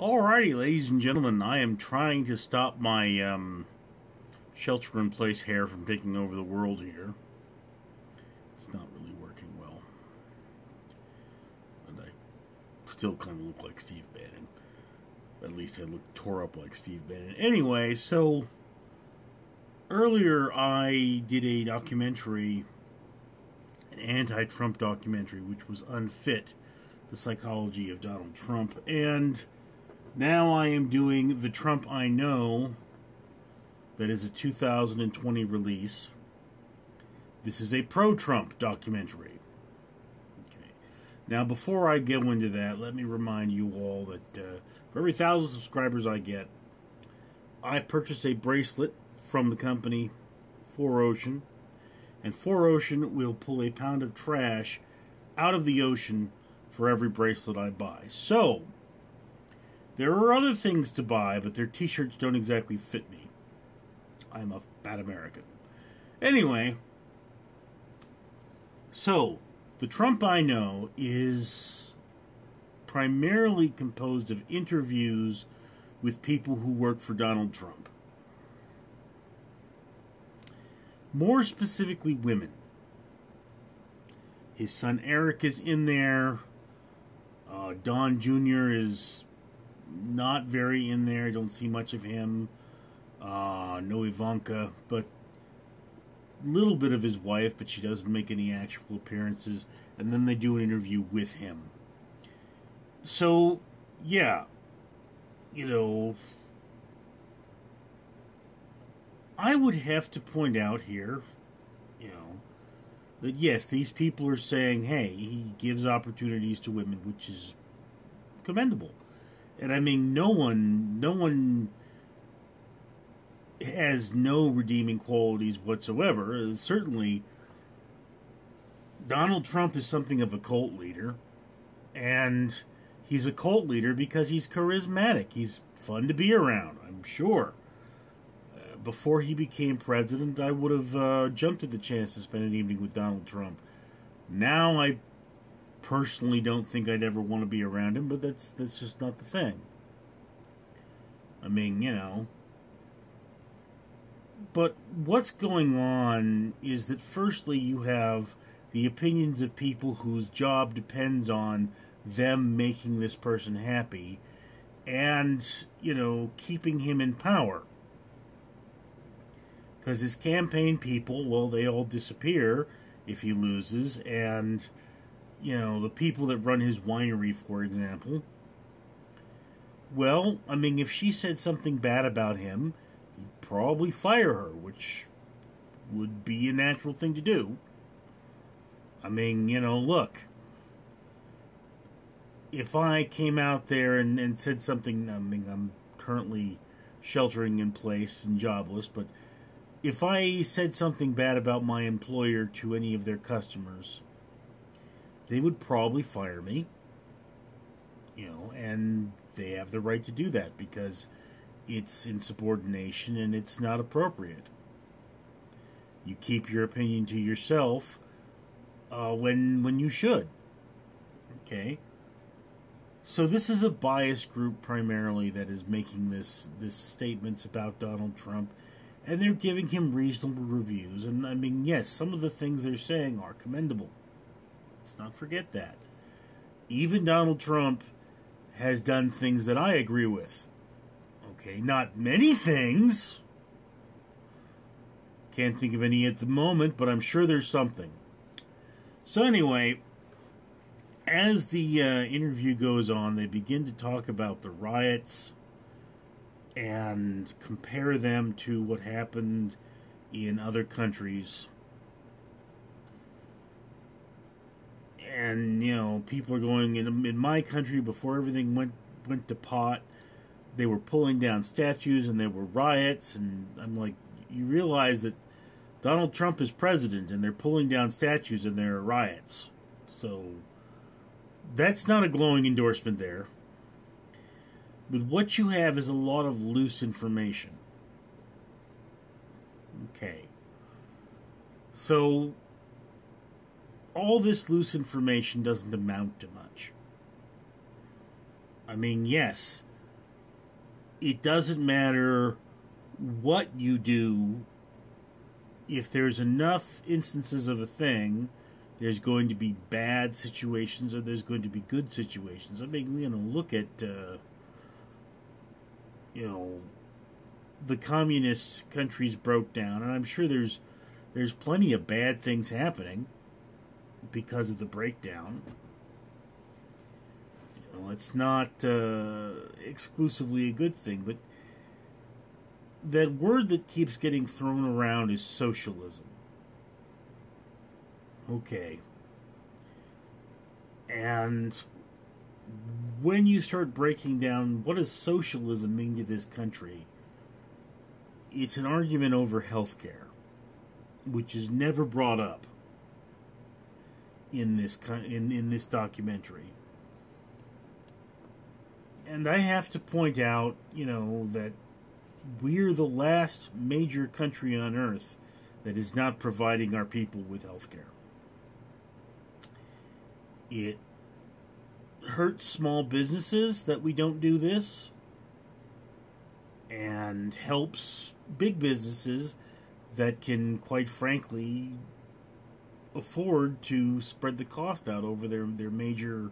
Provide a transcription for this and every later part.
Alrighty, ladies and gentlemen, I am trying to stop my um, shelter-in-place hair from taking over the world here. It's not really working well. And I still kind of look like Steve Bannon. At least I look tore up like Steve Bannon. Anyway, so earlier I did a documentary, an anti-Trump documentary, which was Unfit, the psychology of Donald Trump, and now I am doing The Trump I Know, that is a 2020 release. This is a pro-Trump documentary. Okay. Now, before I go into that, let me remind you all that uh, for every thousand subscribers I get, I purchased a bracelet from the company 4Ocean, and 4Ocean will pull a pound of trash out of the ocean for every bracelet I buy. So, there are other things to buy, but their t-shirts don't exactly fit me. I'm a bad American. Anyway, so the Trump I know is primarily composed of interviews with people who work for Donald Trump. More specifically, women. His son Eric is in there. Uh, Don Jr. is not very in there. Don't see much of him. Uh, no Ivanka, but a little bit of his wife, but she doesn't make any actual appearances. And then they do an interview with him. So, yeah, you know, I would have to point out here, you know, that yes, these people are saying, hey, he gives opportunities to women, which is commendable. And I mean, no one, no one has no redeeming qualities whatsoever. Uh, certainly, Donald Trump is something of a cult leader, and he's a cult leader because he's charismatic. He's fun to be around, I'm sure. Uh, before he became president, I would have uh, jumped at the chance to spend an evening with Donald Trump. Now I personally don't think I'd ever want to be around him, but that's that's just not the thing. I mean, you know. But what's going on is that firstly you have the opinions of people whose job depends on them making this person happy and, you know, keeping him in power. Because his campaign people, well, they all disappear if he loses, and you know, the people that run his winery, for example. Well, I mean, if she said something bad about him, he'd probably fire her, which would be a natural thing to do. I mean, you know, look. If I came out there and, and said something, I mean, I'm currently sheltering in place and jobless, but if I said something bad about my employer to any of their customers, they would probably fire me. You know, and they have the right to do that because it's insubordination and it's not appropriate. You keep your opinion to yourself uh, when when you should. Okay. So this is a biased group primarily that is making this this statements about Donald Trump, and they're giving him reasonable reviews. And I mean, yes, some of the things they're saying are commendable. Let's not forget that. Even Donald Trump has done things that I agree with. Okay, not many things. Can't think of any at the moment, but I'm sure there's something. So, anyway, as the uh, interview goes on, they begin to talk about the riots and compare them to what happened in other countries and you know people are going in in my country before everything went went to pot they were pulling down statues and there were riots and I'm like you realize that Donald Trump is president and they're pulling down statues and there are riots. So that's not a glowing endorsement there. But what you have is a lot of loose information. Okay. So all this loose information doesn't amount to much. I mean, yes, it doesn't matter what you do, if there's enough instances of a thing, there's going to be bad situations or there's going to be good situations. I mean, you know, look at, uh, you know, the communist countries broke down, and I'm sure there's there's plenty of bad things happening because of the breakdown. You know, it's not uh, exclusively a good thing, but that word that keeps getting thrown around is socialism. Okay. And when you start breaking down what does socialism mean to this country, it's an argument over health care, which is never brought up in this in in this documentary. And I have to point out, you know, that we're the last major country on earth that is not providing our people with health care. It hurts small businesses that we don't do this and helps big businesses that can, quite frankly, afford to spread the cost out over their, their major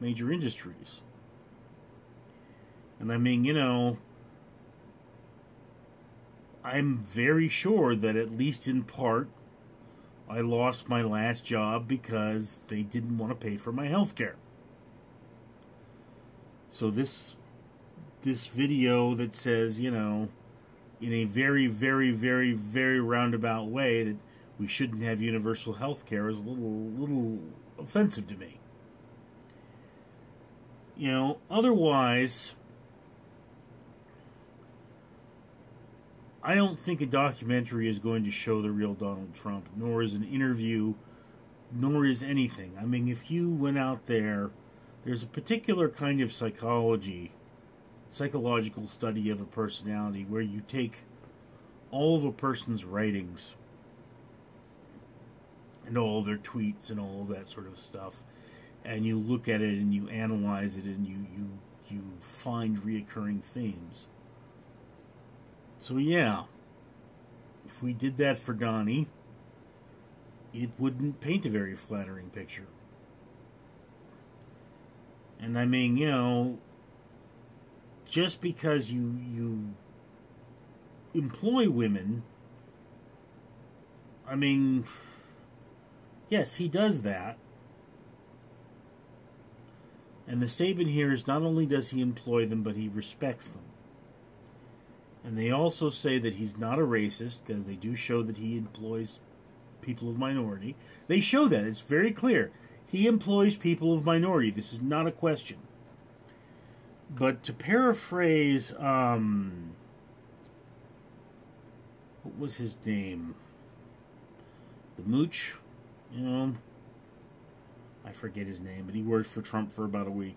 major industries. And I mean, you know, I'm very sure that at least in part I lost my last job because they didn't want to pay for my health care. So this this video that says, you know, in a very, very, very, very roundabout way that we shouldn't have universal health care is a little little offensive to me. You know, otherwise I don't think a documentary is going to show the real Donald Trump, nor is an interview, nor is anything. I mean, if you went out there, there's a particular kind of psychology psychological study of a personality where you take all of a person's writings and all their tweets and all that sort of stuff. And you look at it and you analyze it and you you you find reoccurring themes. So yeah if we did that for Donnie it wouldn't paint a very flattering picture. And I mean you know just because you you employ women I mean yes, he does that. And the statement here is not only does he employ them, but he respects them. And they also say that he's not a racist because they do show that he employs people of minority. They show that. It's very clear. He employs people of minority. This is not a question. But to paraphrase, um, what was his name? The Mooch, you know, I forget his name, but he worked for Trump for about a week.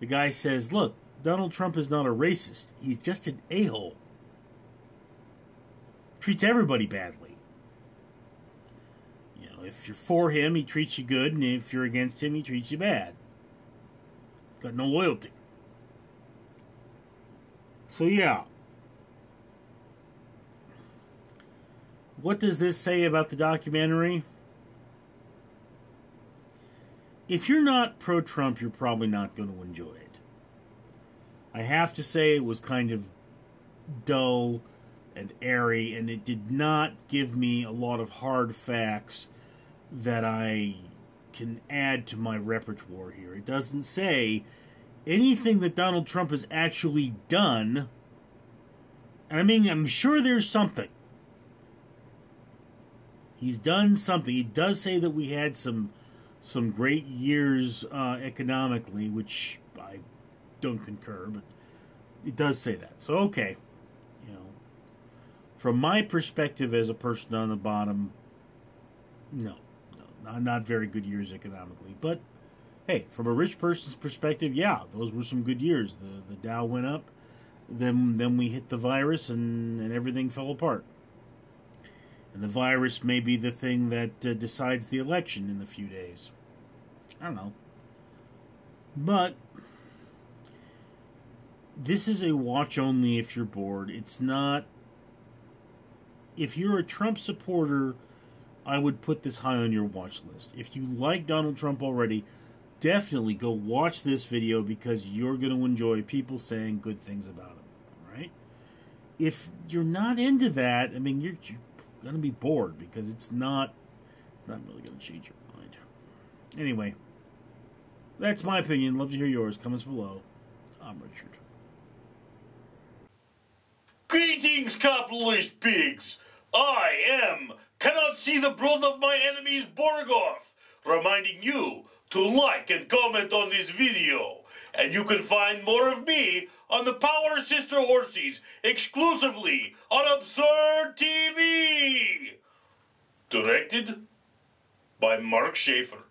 The guy says, "Look, Donald Trump is not a racist. He's just an a-hole. Treats everybody badly. You know, if you're for him, he treats you good, and if you're against him, he treats you bad. Got no loyalty." So, yeah. What does this say about the documentary? If you're not pro Trump, you're probably not going to enjoy it. I have to say, it was kind of dull and airy, and it did not give me a lot of hard facts that I can add to my repertoire here. It doesn't say anything that Donald Trump has actually done. I mean, I'm sure there's something. He's done something. He does say that we had some some great years uh, economically, which I don't concur, but it does say that. So okay, you know, from my perspective as a person on the bottom, no, no, not, not very good years economically, but hey, from a rich person's perspective, yeah, those were some good years. The the Dow went up, then then we hit the virus and and everything fell apart. And the virus may be the thing that uh, decides the election in a few days. I don't know. But this is a watch only if you're bored. It's not. If you're a Trump supporter, I would put this high on your watch list. If you like Donald Trump already, definitely go watch this video because you're going to enjoy people saying good things about him, right? If you're not into that, I mean, you're, you're going to be bored because it's not not really going to change your mind. Anyway, that's my opinion. Love to hear yours. Comments below. I'm Richard. Greetings, capitalist pigs! I am cannot see the blood of my enemies Borgoth, reminding you to like and comment on this video. And you can find more of me on the Power Sister Horsies exclusively on Absurd TV. Directed by Mark Schaefer.